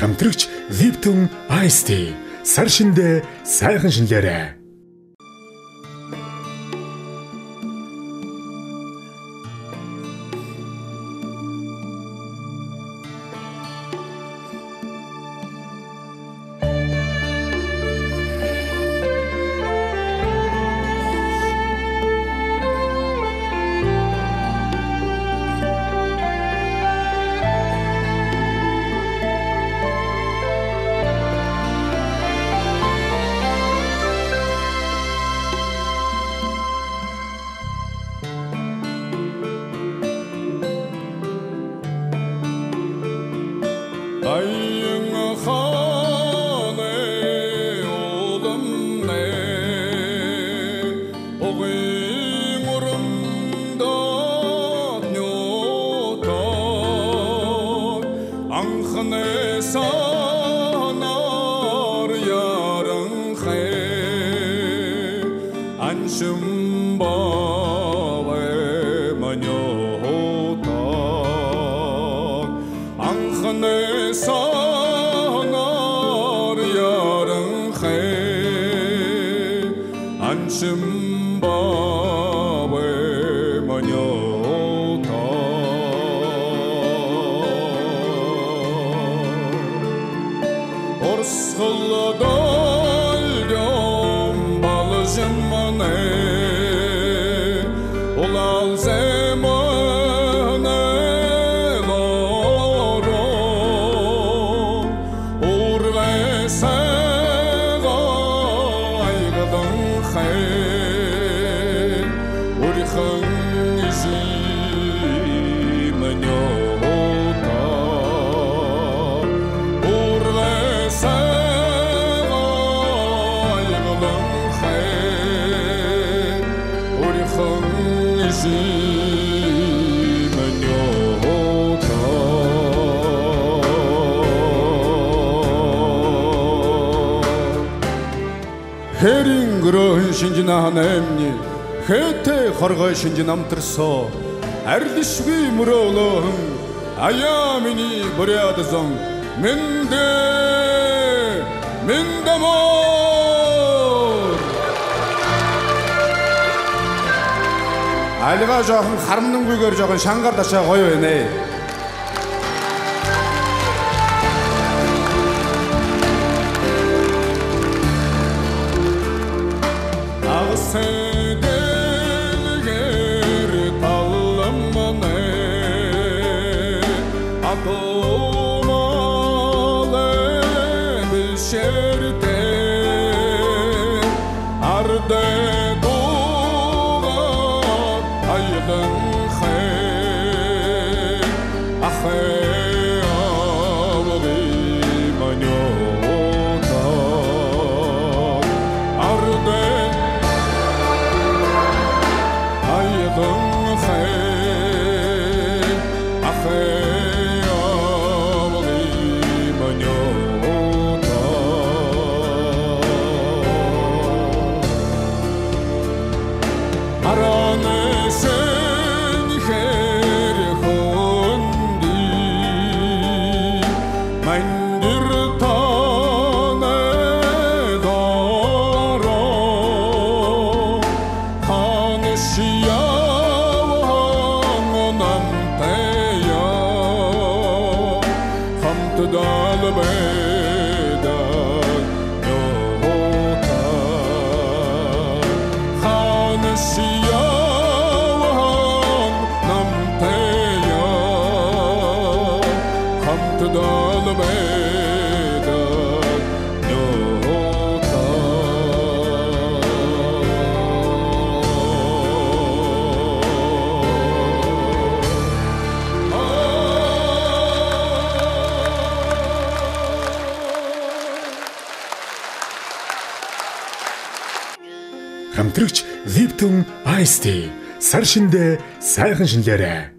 Хамтрагч Lipton Ice Tea сар шиндээ сайхан шинлээрээ. Bye. Zimbabwe manyota Orskala galyom balajimane Olal zemane loro Urvesen 해린 그런 신지나 하나님 хэтэ хоргой шинж намтарсоо арилшгүй мөрөөлөөн. Аяа миний бүрээдсэн мэндэ мэндэмөр Альга жоохон харамнангүйгээр жоохон шангаар дашаа гоё байна ээ колмоле бүшерде арды бұлы хамтрагч Lipton Ice Tea сар шиндээ сайхан шинлээрээ